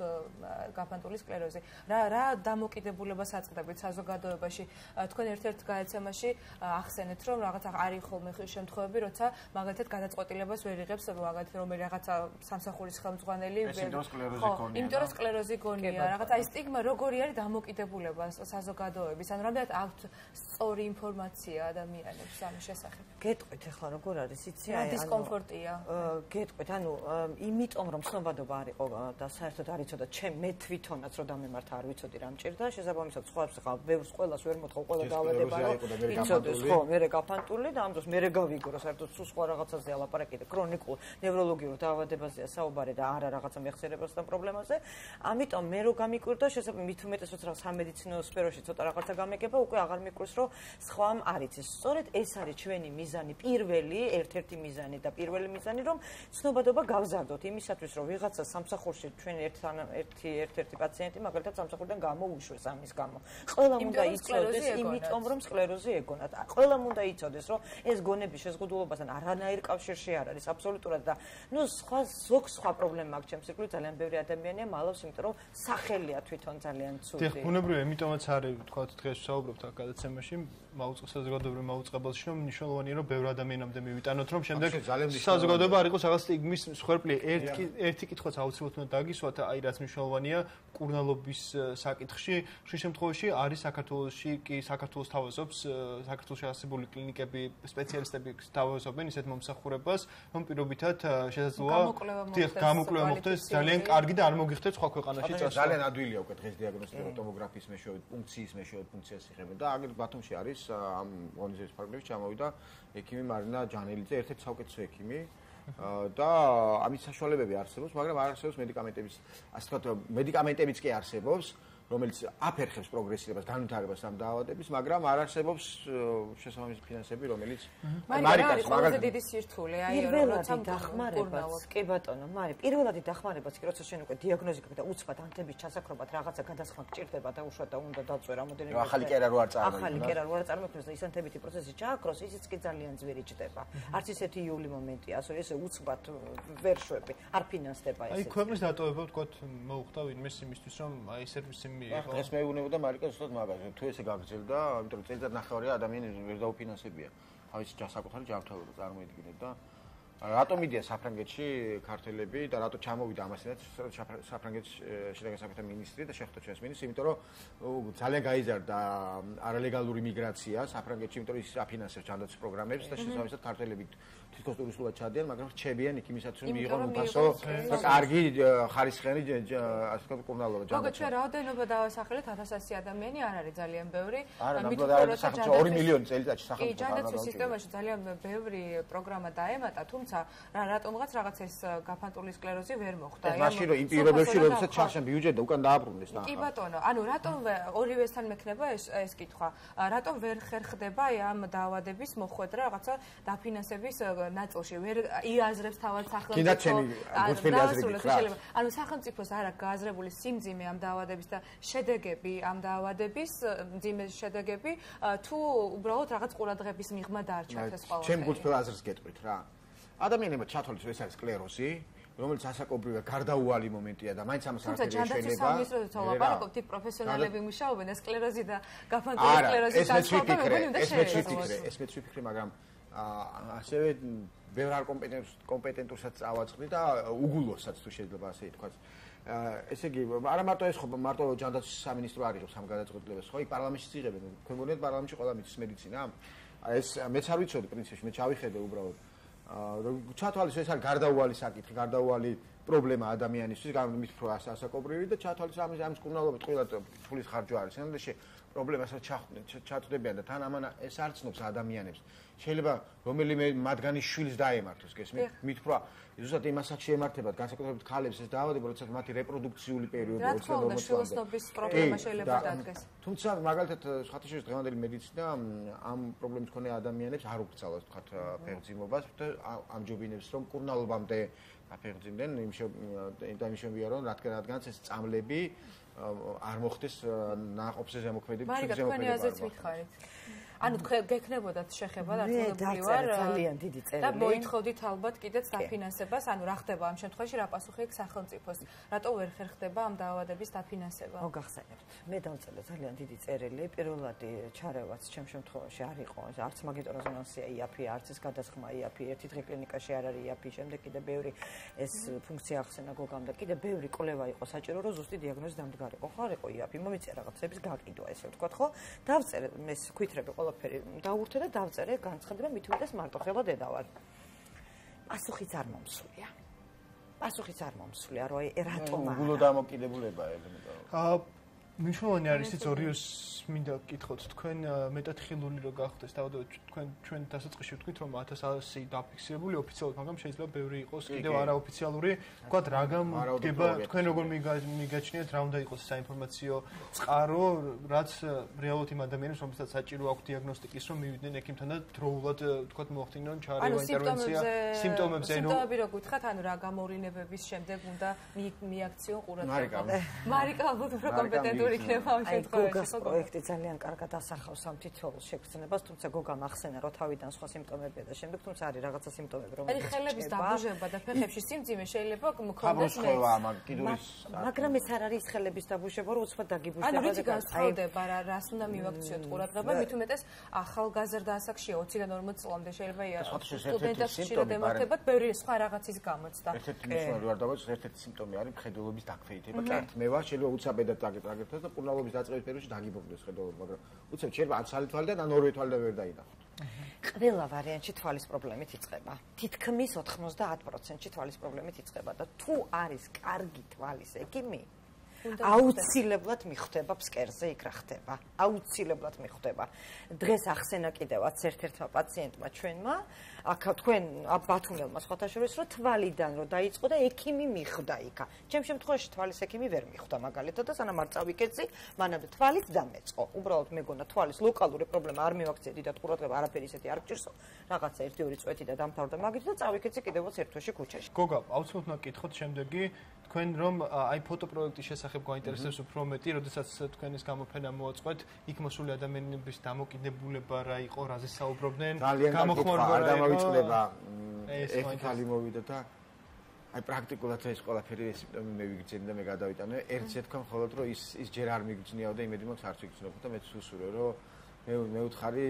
გაფანტული სკლეროზი რა რა დამოკიდებულებას აწყდებით საზოგადოებაში? თქვენ ერთ-ერთ გაეცემაში ახსენეთ რომ რაღაც არის ხოლმე შემთხვევები, როცა მაგალითად გადაწყვეტილებას ვერ იღებს მაგალითად რომ რაღაცა სამსახურის ხელმძღვანელი ეს იმიტომ სკლეროზი გონია. იმიტომ რომ სკლეროზი გონია, რაღაც აი სტიგმა როგორი არის დამოკიდებულება საზოგადოების, ანუ რამდენად აქვთ სწორი ინფორმაცია ადამიანებს ამ შესახებ. გეტყვით ახლა როგორ არის იცი აი დისკომფორტია. გეტყვით, ანუ იმიტომ რომ ცნობადობა არ იყო და საერთოდ არ იცოდა ჩემ მე თვითონაც რომ დამემართ არ ვიცოდი რა მჭირდა, შესაბამისად სხვებს ხა ბევრს ყოველას ვერ მოთხოვ ყველა დავედება რომ იცოდეს ხო, მე გაფანტული და ამ დროს მე გავიგო საერთოდ სულ სხვა რაღაცაზე ალაპარაკი და ქრონიკულ ნევროლოგიურ დაავადებაზეა საუბარი და არა რაღაცა მეხსიერებასთან პრობლემაზე. ამიტომ მე რო გამიკვირდა შესაძლოა მით უმეტესად რა სამედიცინო სფეროში ცოტა რაღაცა გამეკება, უკვე აღარ მიკვირს რომ სხვამ არ იცის. სწორედ ეს არის ჩვენი მიზანი, პირველი, ერთ-ერთი მიზანი და პირველი მიზანი რომ ცნობადობა გავზარდოთ იმისათვის რომ ვიღაცა სამსახურში ჩვენ ერთთან ერთი ერთ-ერთი პაციენტი მაგალითად სამსახურიდან გამოუშვეს ამის გამო. ყველა უნდა იცოდეს იმიტომ რომ სკლეროზი ეგონათ. ყველა უნდა იცოდეს რომ ეს გონების შეზღუდულობასთან არანაირ კავშირში არ არის აბსოლუტურად და ნუ სხვა ზოგ სხვა პრობლემა აქვს ჩემს ირგვლივ ძალიან ბევრი ადამიანია მალავს იმიტომ რომ სახელია თვითონ ძალიან ცუდი. დიახ, ბუნებრივია, ამიტომაც არის თქვა დღეს ვსაუბრობთ აქ გადაცემაში მაუწყო საზოგადოებრივ მაუწყებელში რომ მნიშვნელოვანია რომ ბევრ ადამიანამდე მივიტანოთ რომ შემდეგ საზოგადოება არ იყოს რაღაც სტიგმის მსხვერპლი. ერთი ერთი კითხვაც აუცილებლად უნდა დაგისვათ აი რაც მნიშვნელოვანია კურნალობის საკითხში. შე შემთხვევაში არის საქართველოსში კი საქართველოს თავაზობს საქართველოს ასებული კლინიკები სპეციალისტები თავაზობენ ისეთ მომსახურებას რომ პირობითად შესაძლოა დიახ გამოკვლევა მოხდეს ძალიან კარგი და არ მოგიხდეთ სხვა ქვეყანაში წასვლა. ძალიან ადვილია უკვე დღეს დიაგნოსტიკა ტომოგრაფიის მეშვეობით ფუნქციის მეშვეობით ფუნქციას იღებენ და აგერ ბათუმში არის ამ ორგანიზაციის ფარგლებში ჩამოვიდა ექიმი მარინა ჯანელიძე ერთ-ერთი საუკეთესო ექიმი. და ამის საშუალებები არსებობს მაგრამ არ არსებობს მედიკამენტების ასე ვთქვათ მედიკამენტებიც კი არსებობს რომელიც აფერხებს პროგრესირებას, განვითარებას ამ დაავადების, მაგრამ არ არსებობს შესაბამისი ფინანსები, რომელიც მარიკას მაგალითად დიდი სირთულე, აი როცა დახმარებას, კი ბატონო, მარი, პირველადი დახმარებას კი როცა შენ უკვე დიაგნოზი გაქვს და უცბად ანთების ჩასაქრობად რაღაცა გადასხმა გჭირდება და უშუალოდ და უნდა დაწვე რამოდენიმე ახალი კერა რო არ წარმოიქმნას. ახალი კერა რო არ წარმოიქმნას და ის ანთებითი პროცესი ჩააქროს, ისიც კი ძალიან ძვირი ჭდება. არც ისეთი იული მომენტია, ასე ესე უცბად ვერ შვები, არ ფინანსდება ესე. აი ქვეყნის დატოვება ვთქვათ მოუხდა ვინმე იმისთვის რომ აი სერვისი მიიღო. დღეს მეუბნებოდა მარიკა ზუსტად მაგაზე. თუ ესე გაგრძელდა, იმიტომ რომ წელიწად ნახევარი ადამიანი ვერ დაუფინანსებია. თავის ჯასაკუთარი ჯანმრთელობა წარმოიდგინეთ და რატომ მიდიან საფრანგეთში ქართველები და რატო ჩამოვიდა ამასაც საფრანგეთში შედაგა საქმეთა მინისტრი და შეხვდა ჩვენს მინისტრს, იმიტომ რომ ძალიან გაიზარდა არალეგალური მიგრაცია საფრანგეთში, იმიტომ რომ ის აფინანსებს ჯანდაცვის პროგრამებს და შესაბამისად ქართველები თითქოს ტურისტულად ჩადიან, მაგრამ რჩებიან იქ იმისათვის რომ მიიღონ უფასო და კარგი ხარისხიანი ასე ვთქვათ კურნალობა ჯანდაცვა. მოგეთ ჩვენ რაოდენობა დავასახელეთ 1100 ადამიანი არ არის ძალიან ბევრი. ამიტომ არის 2 მილიონი წელიწადში სახელმწიფო. კი, ჯანდაცვის სისტემაში ძალიან ბევრი პროგრამა დაემატა, თუმცა რა რატომღაც რაღაც ეს გაფანტული სკლეროზი ვერ მოხდა. მაშინ რომ იმ პირობებში როდესაც ჩახშენ ბიუჯეტი უკან დააბრუნდეს და კი ბატონო, ანუ რატომ ორივესთან მექნება ეს ეს კითხვა? რატომ ვერ ხერხდება ამ დაავადების მოხვედრა რაღაცა დაფინანსების ნაწილში ვერ იაზრებს თავად სახელმწიფო. კიდე ჩემი გულწრფელი აზრი გქრა. ანუ სახელმწიფოს არ აქვს გააზრებული სიმძიმე ამ დაავადების და შედეგები ამ დაავადების, მძიმე შედეგები თუ უბრალოდ რაღაც ყურადღების მიღმა დარჩათ ეს ყველაფერი. ჩემ გულწრფელ აზრს გეტყვით რა. ადამიანებმა ჩათვალეს ეს არის სკლეროზი. რომელიც ასაკობრივია გარდაუვალი მომენტია და მაინც ამას არ შეიძლება შეიძლება. თუმცა ჯანდაცვის სამინისტროზე ლაპარაკობთ პროფესიონალები მუშაობენ სკლეროზი და გაფანტული სკლეროზი განსხვავდება მე ეს მეც ვიფიქრე ეს მეც ვიფიქრე მაგრამ ასევე ბევრ არ კომპეტენტურს კომპეტენტურსაც ავაწყდი და უგულოსაც თუ შეიძლება ასე ითქვას. ესე იგი, არა მარტო ეს ხო მარტო ჯანდაცვის სამინისტრო არის სამ გადაწყვეტილებას ხო, პარლამენტში წიღებენ. თქვენ გონიათ პარლამენტში ყველა მიცის მედიცინა? ეს მეც არ ვიცოდი პრინციპში, მე ჩავიხედე უბრალოდ. ჩათვალის ეს არის გარდაუვალი საკითხი, გარდაუვალი პრობლემა ადამიანისთვის, გამიმით რო ასაკობრივი და ჩათვალის ამის ამის კურნალობით ყველა ფულის ხარჯვა არის. ენდეში პრობლემასაც ჩათვდებიან და თან ამან ეს არცნობს ადამიანებს. შეიძლება რომელიმე მათგანი შვილს დაემართოს, გესმით? მით უფრო ზუსტად იმ ასაკში ემართებათ განსაკუთრებით ქალებს ეს დაავადება, როდესაც მათი რეპროდუქციული პერიოდი ოთხი და შვილოსნობის პრობლემა შეიძლება დადგეს. თუმცა მაგალითად სხვათა შორის დღევანდელი მედიცინა ამ პრობლემის მქონე ადამიანებს არ უკცალავს თქვათ ფერმძიმობას და ამჯობინებს რომ კურნალობამდე აფერმძიმდნენ იმ შემთხვევაში რომ რადგანაც ეს წამლები არ მოხდეს ნაყოფზე ზემოქმედი პრობლემა. მაგრამ თქვენი აზრით ვითხარით. ანუ თქვენ გექნებოდათ შეხება დარწმუნებული ვარ ძალიან დიდი წერილი. და მოითხოვდით ალბათ კიდეც დაფინანსებას ანუ რა ხდება ამ შემთხვევაში რა პასუხი აქვს სახელმწიფოს? რატო ვერ ხერხდება ამ დაავადების დაფინანსება? ხო გახსენებთ მე დავწერე ძალიან დიდი წერილი. პირველად ჩარევაც ჩემ შემთხვევაში არ იყო. არც მაგიტორეზონანსია იაფი არც ეს გადასხმა იაფი. ერთი დღე კლინიკაში არ არის იაფი შემდეგ კიდე ბევრი ეს ფუნქცია ახსენა გოგამ და კიდე ბევრი კვლევა იყო საჭირო რომ ზუსტი დიაგნოზი დამდგარიყო ხო არ იყო იაფი. მომიწია რაღაცების გაკიდვა ესე ვთქვა ხო? დავწერე ეს ქვითრები ყველაფერი დაურთე და დავწერე განცხადება მით უმეტეს მარტო ხელა დედა ვარ პასუხიც არ მომსულია. პასუხიც არ მომსულია რომ რატომ არა? უგულო დამოკიდებულება ელემენტარულად აა მნიშვნელოვანი არის ის ორიოს მინდა გკითხოთ თქვენ მეტად ხილული რო გახდეს თავად თქვენ ჩვენ დასაწყისში ვთქვით რომ 1100 დაფიქსირებული ოფიციალურად მაგრამ შეიძლება ბევრი იყოს კიდევ არაოფიციალური თქვათ რა გამგება თქვენ როგორ მიგაჩნიათ რა უნდა იყოს საინფორმაციო წყარო რაც რეალურად იმ ადამიანებს რომელსაც საჭირო აქვს დიაგნოსტიკის რომ მივიდნენ ექიმთან და დროულად თქვათ მოახდინონ ჩარევა ინტერვენცია სიმპტომებზე ანუ სიმპტომები რო გითხრათ ანუ რა გამოვლინებების შემდეგ უნდა მიაქციონ ყურადღება მარიკა ალბათ უფრო კომპეტენტური ინტერესური იქნება ამ შემთხვევაში. გოგას პროექტი ძალიან კარგად ასახავს ამ თითოეულ შეგრძნებას, თუმცა გოგა მახსენა რომ თავიდან სხვა სიმპტომებია და შემდეგ თუმცა არის რაღაცა სიმპტომები რომელიც არის ხელების დაბუჟება და ფეხებში სიმძიმე შეიძლება მქონდეს მე. მაგრამ ეს არ არის ხელების დაბუჟება, რომ უცბად დაგიბუჟდება და აი განსხვავდება რა რას უნდა მივაქციოთ ყურადღება, მით უმეტეს ახალგაზრდა ასაკშია 20-დან 40 წლამდე შეიძლება იყოს სტუდენტებს ხშირად ემართებათ ბევრი სხვა რაღაცის გამოც და ერთ-ერთი მნიშვნელოვანი ვარ დავაწყო ერთ-ერთი სიმპტომი არის მხედველობის დაქვეითება. კეთმევა შეიძლება უცაბედად დაგეკეთოს და პურნალობის დაწყების პერიოდში დაგიბოგდეს ხედავთ, მაგრამ უცებ შეიძლება ან ცალი თვალიდან ან ორივე თვალიდან ვერ დაინახოთ. ყველა ვარიანტში თვალის პრობლემით იწყება. თითქმის 90%-ში თვალის პრობლემით იწყება და თუ არის კარგი თვალის ექიმი, აუცილებლად მიხვდება ფსკერზე იქ რა ხდება. აუცილებლად მიხვდება. დღეს ახსენა კიდევაც ერთ-ერთმა პაციენტმა ჩვენმა, აქ თქვენ ბათუმელმა სხვათა შორის რომ თვალიდან რომ დაიწყო და ექიმი მიხვდა იქა. ჩემ შემთხვევაში თვალის ექიმი ვერ მიხვდა მაგალითად და სანამ არ წავიკეცი, მანამდე თვალით დამეწყო. უბრალოდ მეგონა თვალის ლოკალური პრობლემა არ მივაქცია დიდად ყურადღება, არაფერი ისეთი არ გჭირსო. რაღაცა 1-2 წვეთი და დამთავრდა მაგით და წავიკეცი კიდევაც ერთ თვეში ქუჩაში. გოგა, აუცილებლად უნდა გკითხოთ შემდეგი თქვენ რომ აი ფოტოპროექტის შესახებ გვაინტერესებს უფრო მეტი, როდესაც თქვენის გამოფენა მოაწყვეთ, იქ მოსული ადამიანების დამოკიდებულება რა იყო, რაზე საუბრობდნენ, გამოხმარება რა დამოვიწყდება. ეთიკალი მოვიდა და აი პრაქტიკულად ეს ყველაფერი ეს სიმპტომი მე ვიგრძენი და მე გადავიტანე. ერთზე თქვა მხოლოდ რომ ის ის ჯერ არ მიგრძნიაო და იმედი მაქვს არც ვიგრძნობ და მეც უსურვე რომ მე მე უთხარი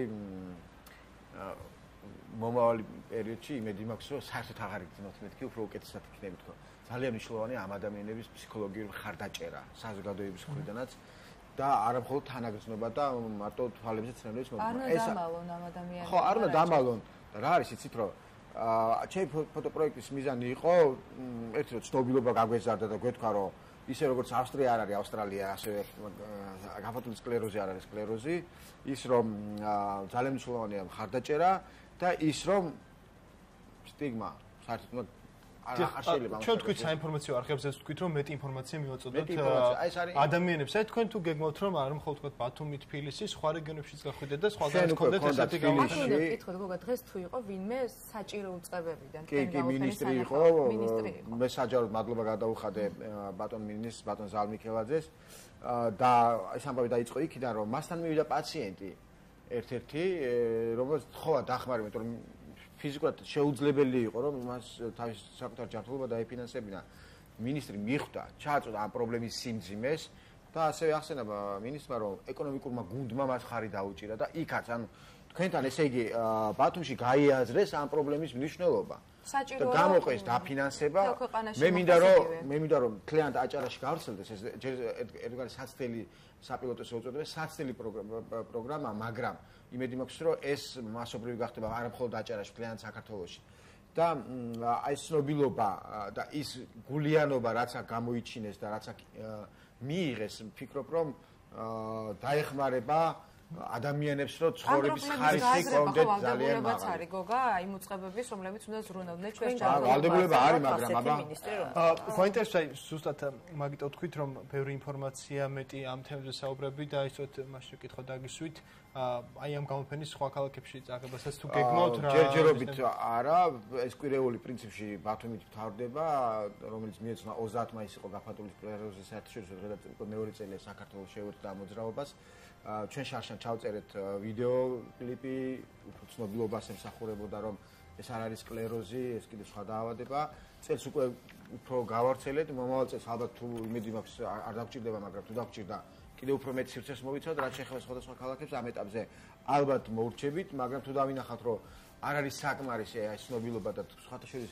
მომავალი პერიოდში იმედი მაქვს რომ საერთოდ აღარ იგრძნოთ მეთქი უფრო უკეთესად იქნები თქო. ძალიან მნიშვნელოვანია ამ ადამიანების ფსიქოლოგიური ხარდაჭერა საზოგადოების მხრიდანაც და არა მხოლოდ თანაგრძნობა და მარტო თვალებზე ცნებების მოგება. ეს დამალონ ამ ადამიანებს. ხო, არ უნდა დამალონ. რა არის იცით რომ აა ჩემი ფოტოპროექტის მიზანი იყო ერთი რომ ცნობილობა გაგვეზარდა და გვეთქვა რომ ისე როგორც ავსტრია არ არის ავსტრალია ასევე გაფართოებული სკლეროზი არ არის სკლეროზი ის რომ ძალიან მნიშვნელოვანია ხარდაჭერა და ის რომ სტიგმა საერთოდ არ შეიძლება ჩვენ თქვით საინფორმაციო არხებზეც თქვით რომ მეტი ინფორმაცია მივაწოდოთ ადამიანებს. აი თქვენ თუ გეგმავთ რომ არ მხოლოდ თქვით ბათუმი თბილისი სხვა რეგიონებშიც გახვიდეთ და სხვაგან გქონდეთ ესეთი გამოცდილება ახლა გითხოთ გოგა დღეს თუ იყო ვინმე საჭირო უწყებებიდან კი კი მინისტრი იყო მე საჯაროდ მადლობა გადაუხადე ბატონ მინისტრს ბატონ ზალმიქელაძეს. და ეს ამბავი დაიწყო იქიდან რომ მასთან მივიდა პაციენტი ერთ-ერთი რომელიც თხოვა დახმარება იმიტომ რომ ფიზიკურად შეუძლებელი იყო რომ მას თავის საკუთარ ჯანმრთელობა დაიფინანსებინა ministri მიხვდა ჩააწოდა ამ პრობლემის სიმძიმეს და ასევე ახსენება ministrმა რომ ეკონომიკურმა გუნდმა მას ხარი დაუჭირა და იქაც ანუ თქვენთან ესე იგი ბათუმში გაიაზრეს ამ პრობლემის მნიშვნელობა. საჭიროა და გამოყეს დაფინანსება. მე მინდა რომ მე მინდა რომ კლიენტ აჭარაში გავრცელდეს ეს ერთგვარი საცდელი საპილოტო შეუწოდება საცდელი პროგრამა მაგრამ იმედი მაქვს რომ ეს მასობრივი გახდება არა მხოლოდ აჭარაში კლიენტ საქართველოში. და აი ცნობილობა და ის გულიანობა რაც აქ გამოიჩინეს და რაც აქ მიიღეს ფიქრობ რომ დაეხმარება ადამიანებს რო ცხოვრების ხარისხი კონდეთ ძალიან მაგარი. არის გოგა, აი მოწყებების, რომლებიც უნდა ზრუნავდნენ ჩვენს ჯანმრთელობას. ვალდებულება არის, მაგრამ აბა პოინტერსი ზუსტად მაგიტო თქვით რომ ბევრი ინფორმაცია მეტი ამ თემებზე საუბრები და ისეთ მაშინ კითხო დაგისვით. აი ამ გამოფენის სხვა ქალაქებში წაღებასაც თუ გეგმავთ რა ჯერჯერობით არა ეს კვირეული პრინციპში ბათუმით მთავრდება რომელიც მიეცნა 30 მაისს იყო გაფართოების პრეზიდენტის საერთაშორისო დღე და მეორე წელია საქართველოს შეუერთდა მოძრაობას ჩვენ შარშან ჩავწერეთ ვიდეო კლიპი, უფრო ცნობილობას ემსახურებოდა, რომ ეს არ არის სკლეროზი, ეს კიდე სხვა დაავადება. წელს უკვე უფრო გავარცელეთ, მომავალ წელს ალბათ თუ იმედი მაქვს არ დაგჭირდება, მაგრამ თუ დაგჭირდა, კიდე უფრო მეტ სივრცეს მოვიცავთ, რაც შეეხება სხვადასხვა ქალაქებს ამ ეტაპზე. ალბათ მოურჩებით, მაგრამ თუ დავინახავთ, რომ არ არის საკმარისი ეს ცნობილობა და სხვათა შორის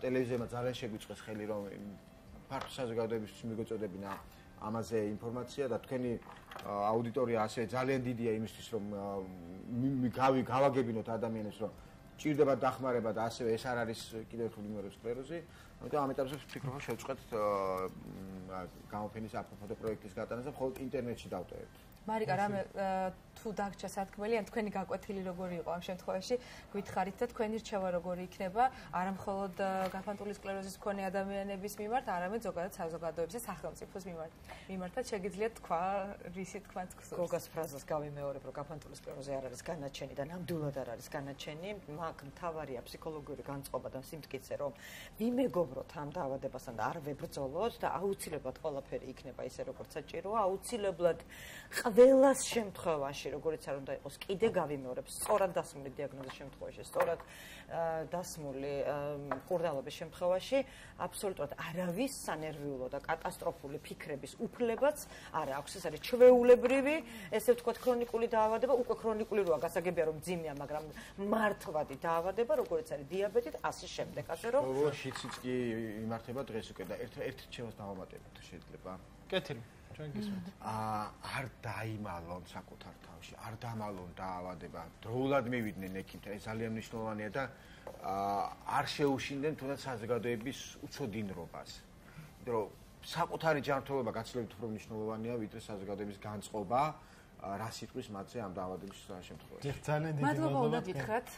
ტელევიზიამ ძალიან შეგვიწყეს ხელი, რომ ფართო საზოგადოებისთვის მიგოწოდებინა ამაზე ინფორმაცია და თქვენი აუდიტორია ასე ძალიან დიდია იმისთვის, რომ გავი გავაგებინოთ ადამიანებს, რომ ჭირდება დახმარება და ასევე ეს არ არის კიდევ ერთხელ იმეროს სკლეროზი. ამიტომ ამ ეტაპზე ვფიქრობ, რომ შევწყვეტ გამოფენის აფროფოტო პროექტის გატანას და მხოლოდ ინტერნეტში დავწერთ. მარიკა რამე თუ დაგჭა სათქმელი ან თქვენი გაკვეთილი როგორი იყო ამ შემთხვევაში? გითხარით და თქვენი რჩევა როგორი იქნება? არა მხოლოდ გაფანტული სკლეროზის მქონე ადამიანების მიმართ არამედ ზოგადად საზოგადოების და სახელმწიფოს მიმართ. მიმართაც შეგიძლიათ თქვა რისი თქვა გსურს გოგას ფრაზას გავიმეორებ რომ გაფანტული სკლეროზი არ არის განაჩენი და ნამდვილად არ არის განაჩენი. მაგ მთავარია ფსიქოლოგიური განწყობა და სიმტკიცე რომ ვიმეგობროთ ამ დაავადებასთან და არ ვებრძოლოთ და აუცილებლად ყველაფერი იქნება ისე როგორც საჭიროა. აუცილებლად ყველას შემთხვევაში, როგორც არ უნდა იყოს, კიდე გავიმეორებ, სწორად დასმული დიაგნოზის შემთხვევაში, სწორად დასმული ყურდალობის შემთხვევაში, აბსოლუტურად არავის სანერვიულო და კატასტროფული ფიქრების უფლებაც არ აქვს. ეს არის ჩვეულებრივი, ესე ვთქვათ, ქრონიკული დაავადება, უკვე ქრონიკული როა, გასაგებია რომ ძიმეა, მაგრამ მართვადი დაავადება, როგორც არის დიაბეტი, ასე შემდეგ, ასე რომ შიციც კი იმართება დღეს უკვე და ერთ ერთ ჩემს დავამატებთ შეიძლება. კეთილი. ჩვენ გისმენთ. აა არ დაიმალონ საკუთარ თავში, არ დამალონ დაავადება. დროულად მივიდნენ ექიმთან, ეს ძალიან მნიშვნელოვანია და აა არ შეუშინდნენ თუნდაც საზოგადოების უცოდინრობას. იმიტომ რომ საკუთარი ჯანმრთელობა გაცილებით უფრო მნიშვნელოვანია, ვიდრე საზოგადოების განწყობა. რა სიტყვის მათზე ამ დაავადების შემთხვევაში. ძალიან დიდი მადლობა უნდა გითხრათ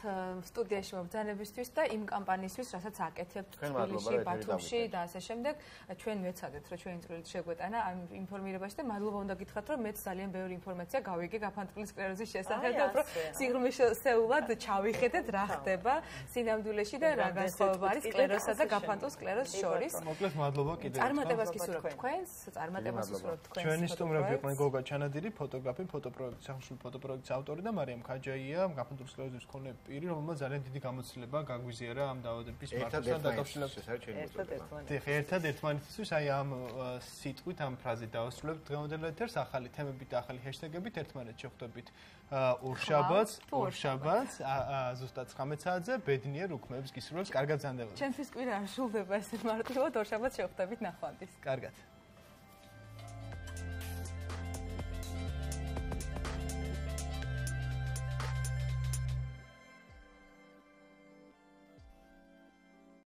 სტუდიაში მობრძანებისთვის და იმ კამპანიისთვის, რასაც აკეთებთ თბილისში, ბათუმში და ასე შემდეგ. ჩვენ ვეცადეთ, რომ ჩვენი წვლილი შეგვეტანა ამ ინფორმირებაში და მადლობა უნდა გითხრათ, რომ მეც ძალიან ბევრი ინფორმაცია გავიგე გაფანტული სკლეროზის შესახებ და უფრო სიღრმისეულად ჩავიხედეთ რა ხდება სინამდვილეში და რა განსხვავება არის სკლეროზსა და გაფანტულ სკლეროზს შორის. მოკლედ მადლობა კიდევ ერთხელ. წარმატებას გისურვებთ თქვენს, წარმატებას გისურვებთ თქვენს. ჩვენი სტუმრები იყვნენ გოგა ჩანადირი, ფოტოგრაფი ფოტოპროექტის სახელმწიფო ფოტოპროექტის ავტორი და მარიამ ქაჯაია, გაფანტულ სკლეროზის მქონე პირი, რომელმაც ძალიან დიდი გამოცდილება გაგვიზიარა ამ დაავადების მართვასთან დაკავშირებით. ერთად ერთმანეთისთვის აი ამ სიტყვით, ამ ფრაზით დავასრულებთ დღევანდელ ეთერს, ახალი თემებით და ახალი ჰეშტეგებით ერთმანეთს შეხვდებით. ორშაბათს, ორშაბათს, ზუსტად 19 საათზე ბედნიერ უქმეებს გისურვებს კარგად ზანდება. ჩემთვის კვირა არ შულდება ესე მარტივად ორშაბათს შეხვდებით ნახვამდის. კარგად.